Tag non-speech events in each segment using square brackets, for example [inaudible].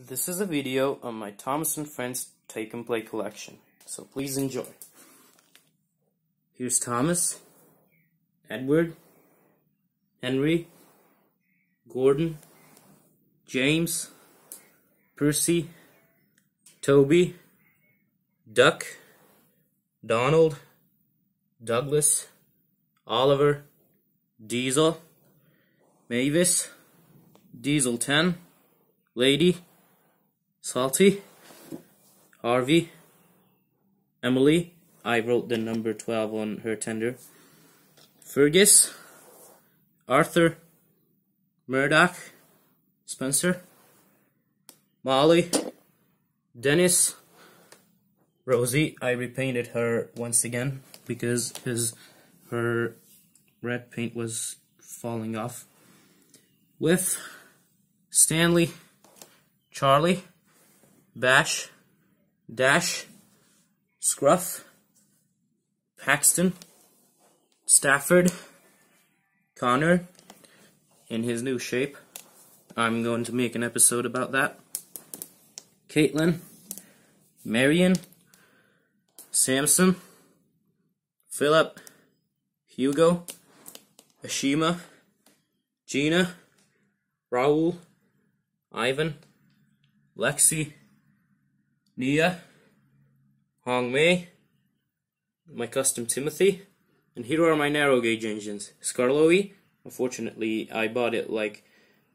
This is a video on my Thomas and Friends Take and Play collection, so please enjoy. Here's Thomas, Edward, Henry, Gordon, James, Percy, Toby, Duck, Donald, Douglas, Oliver, Diesel, Mavis, Diesel 10, Lady, Salty, Harvey, Emily, I wrote the number 12 on her tender, Fergus, Arthur, Murdoch, Spencer, Molly, Dennis, Rosie, I repainted her once again because his her red paint was falling off. With Stanley, Charlie, Bash, Dash, Scruff, Paxton, Stafford, Connor, in his new shape. I'm going to make an episode about that. Caitlin, Marion, Samson, Philip, Hugo, Ashima, Gina, Raul, Ivan, Lexi, Nia, Hong Mei, my custom Timothy, and here are my narrow gauge engines. Skarloey, unfortunately I bought it like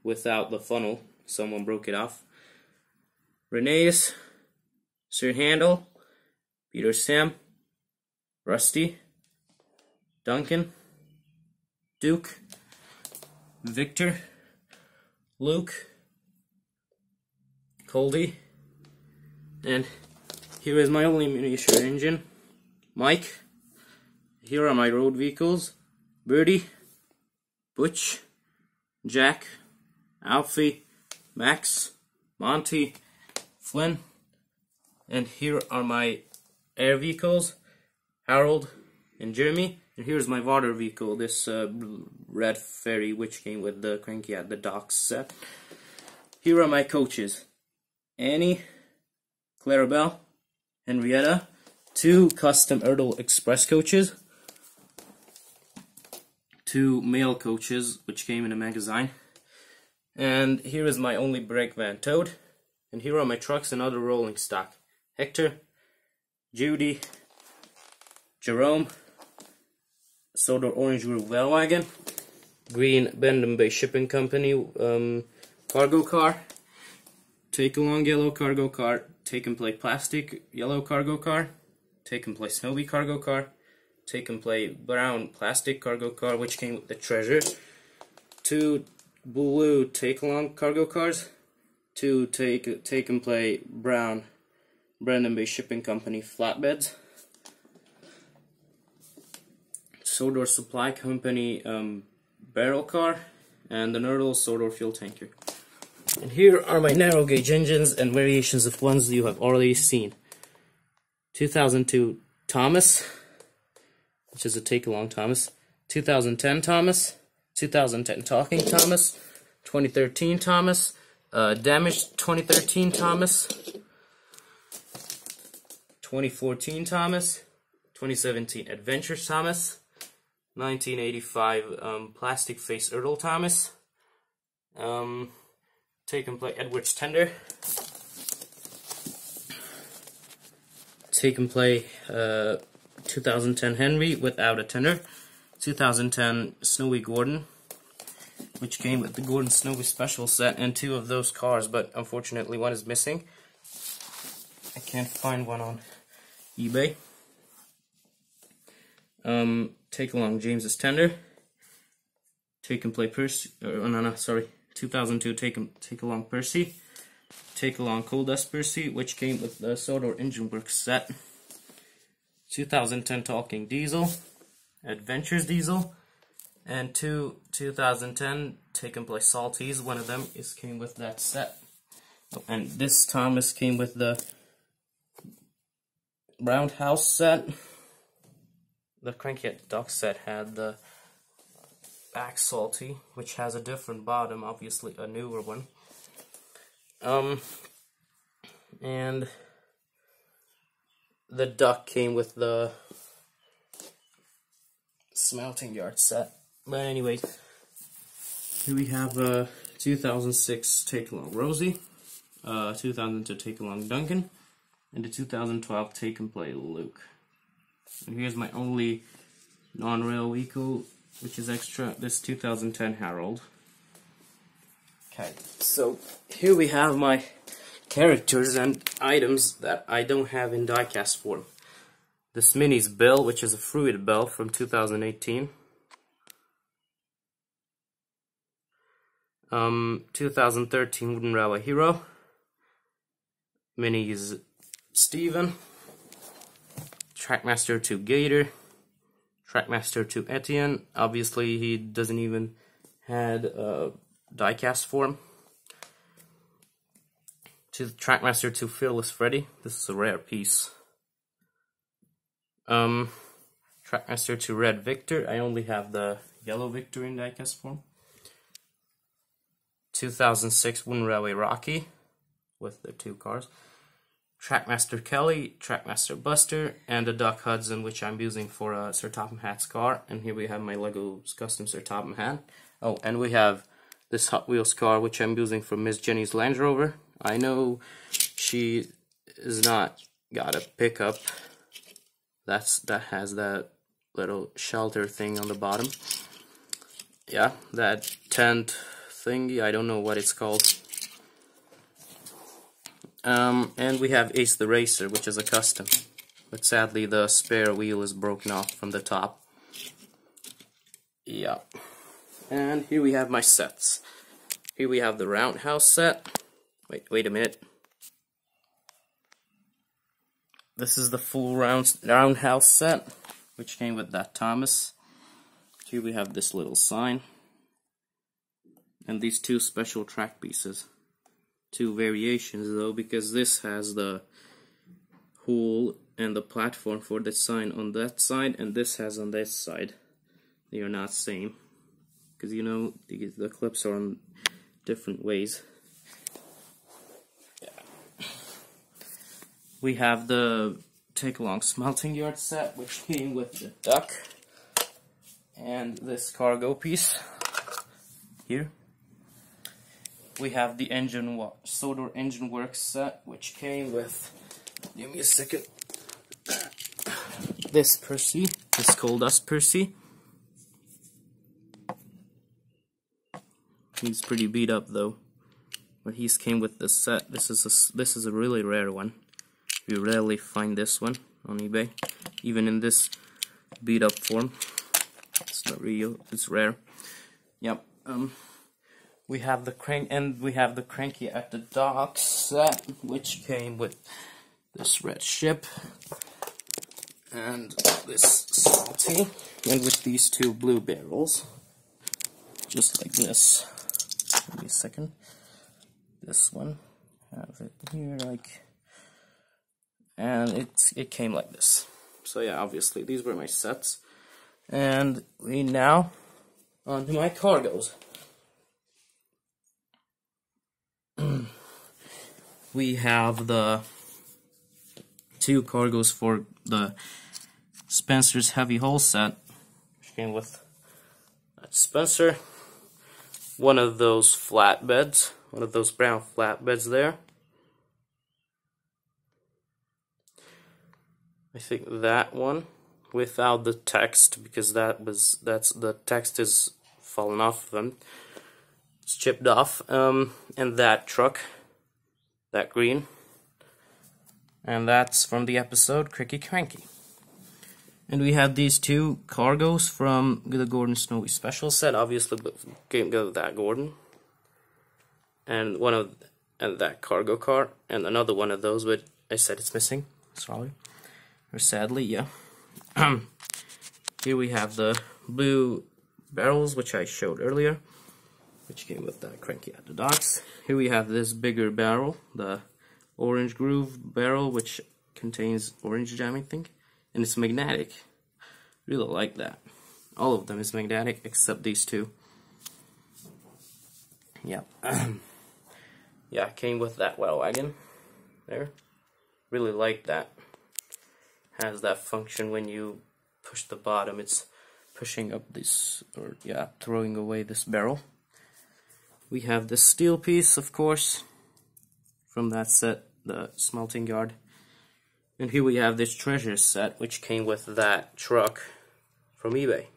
without the funnel, someone broke it off. Rheneas, Sir Handel, Peter Sam, Rusty, Duncan, Duke, Victor, Luke, Coldy, and here is my only miniature engine, Mike. Here are my road vehicles, Birdie, Butch, Jack, Alfie, Max, Monty, Flynn, and here are my air vehicles, Harold and Jeremy. And here's my water vehicle, this uh, red ferry which came with the Cranky at the Docks set. Here are my coaches, Annie, Clarabelle, Henrietta, two custom Ertl Express coaches, two mail coaches which came in a magazine, and here is my only brake van, Toad, and here are my trucks and other rolling stock, Hector, Judy, Jerome, Sodor Orange Grove Wagon, Green Brendam Bay Shipping Company um, cargo car, Take Along Yellow cargo car, Take and Play Plastic Yellow cargo car, Take and Play Snowy cargo car, Take and Play Brown Plastic cargo car, which came with the treasure, two blue Take Along cargo cars, two Take, take and Play Brown Brendam Bay Shipping Company flatbeds, Sodor Supply Company um, barrel car, and the Nerdle Sodor fuel tanker. And here are my narrow gauge engines and variations of ones you have already seen. 2002 Thomas, which is a take along Thomas. 2010 Thomas, 2010 Talking Thomas, 2013 Thomas, uh, Damaged 2013 Thomas, 2014 Thomas, 2017 Adventures Thomas, 1985 um, Plastic Face Ertl Thomas. Um, take and play Edwards Tender. Take and play uh, 2010 Henry without a tender. 2010 Snowy Gordon, which came with the Gordon Snowy Special set and two of those cars, but unfortunately one is missing. I can't find one on eBay. Um, take along James's Tender. Take and play Percy. Oh, no, no, sorry. 2002 Take, take along Percy. Take along Coal Dust Percy, which came with the Sodor Engine Works set. 2010 Talking Diesel. Adventures Diesel. And two 2010 Take and Play Salties. One of them is came with that set. And this Thomas came with the Roundhouse set the Cranky at Dock set had the back salty, which has a different bottom, obviously a newer one. Um, and the duck came with the smelting yard set. But anyway, here we have a 2006 Take Along Rosie, uh, 2002 Take Along Duncan, and the 2012 Take and Play Luke. And here's my only non-rail eco, which is extra, this 2010 Harold. Okay, so here we have my characters and items that I don't have in diecast form. This Mini's Bill, which is a Fruit Bell from 2018. Um, 2013 Wooden Railway Hero. Mini's Stephen. Trackmaster 2 Gator. Trackmaster to Etienne. Obviously, he doesn't even had a diecast form. To Trackmaster to Fearless Freddie. This is a rare piece. Um, Trackmaster to Red Victor. I only have the yellow Victor in diecast form. 2006 Wooden Railway Rocky with the two cars. Trackmaster Kelly, Trackmaster Buster, and the Doc Hudson, which I'm using for a Sir Topham Hatt's car. And here we have my Lego custom Sir Topham Hatt. Oh, and we have this Hot Wheels car, which I'm using for Miss Jenny's Land Rover. I know she is not got a pickup. That's that has that little shelter thing on the bottom. Yeah, that tent thingy. I don't know what it's called. Um, and we have Ace the Racer, which is a custom. But sadly, the spare wheel is broken off from the top. Yeah. And here we have my sets. Here we have the Roundhouse set. Wait, wait a minute. This is the full round Roundhouse set, which came with that Thomas. Here we have this little sign. And these two special track pieces two variations though because this has the hole and the platform for the sign on that side and this has on this side. They are not same. Because you know the, the clips are on different ways. We have the take along smelting yard set which came with the duck and this cargo piece here we have the engine Sodor engine works set, which came with. Give me a second. [coughs] This Percy, this Coal Dust Percy. He's pretty beat up though, but he's came with this set. This is a this is a really rare one. You rarely find this one on eBay, even in this beat up form. It's not real. It's rare. Yep. Um we have the crank and we have the cranky at the dock set which came with this red ship and this salty and with these two blue barrels. Just like this. Give me a second. This one have it here like and it it came like this. So yeah obviously these were my sets. And we now onto my cargoes we have the two cargoes for the Spencer's heavy haul set, which came with that Spencer, one of those flatbeds, one of those brown flatbeds there. I think that one without the text because that was that's the text is fallen off of them. It's chipped off. Um, and that truck that green. And that's from the episode Cricky Cranky. And we have these two cargoes from the Gordon Snowy special set, obviously came with that Gordon. And one of and that cargo car and another one of those but I said it's missing. Sorry. Or sadly, yeah. [clears throat] Here we have the blue barrels which I showed earlier which came with the cranky at the docks. Here we have this bigger barrel, the Orange Grove barrel, which contains orange jam, I think, and it's magnetic. Really like that. All of them is magnetic except these two. Yeah. [clears throat] yeah, came with that well wagon. there. Really like that. Has that function when you push the bottom, it's pushing up this, or yeah, throwing away this barrel. We have the steel piece, of course, from that set, the smelting yard. And here we have this treasure set, which came with that truck from eBay.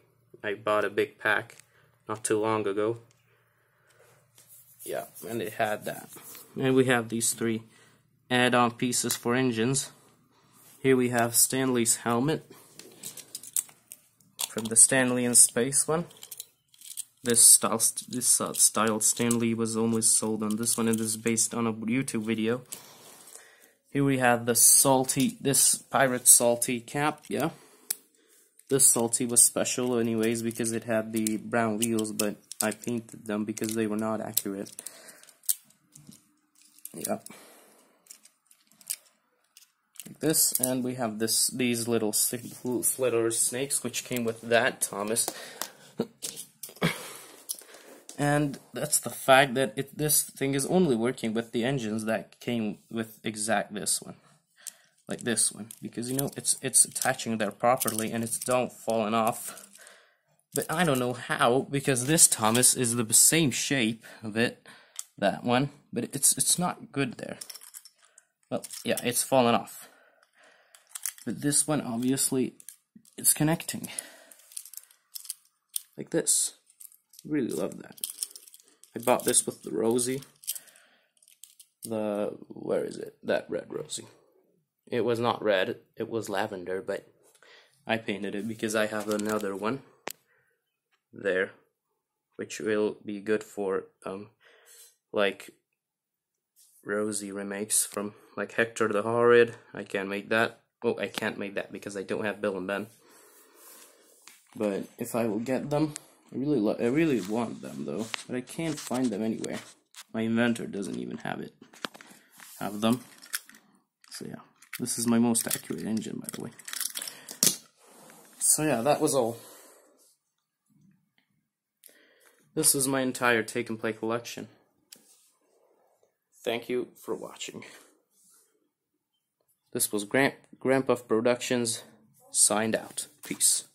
I bought a big pack not too long ago. Yeah, and it had that. And we have these three add-on pieces for engines. Here we have Stanley's helmet from the Stanley in Space one. This style, this uh, style Stanley was only sold on this one, and this is based on a YouTube video. Here we have the salty, this pirate salty cap, yeah. This salty was special anyways because it had the brown wheels, but I painted them because they were not accurate. Yep. Like this, and we have this these little slitter snakes which came with that Thomas. And that's the fact that it, this thing is only working with the engines that came with exact this one. Like this one. Because you know it's it's attaching there properly and it's don't falling off. But I don't know how because this Thomas is the same shape of it that one but it's it's not good there. Well yeah it's falling off. But this one obviously it's connecting. Like this really love that I bought this with the Rosie the where is it that red Rosie it was not red, it was lavender, but I painted it because I have another one there, which will be good for, um, like, Rosie remakes from, like, Hector the Horrid. I can't make that. Oh, I can't make that because I don't have Bill and Ben. But if I will get them, I really I really want them though, but I can't find them anywhere. My inventor doesn't even have it. Have them. So yeah. This is my most accurate engine, by the way. So yeah, that was all. This is my entire take and play collection. Thank you for watching. This was Grant Granpuff Productions, signed out. Peace.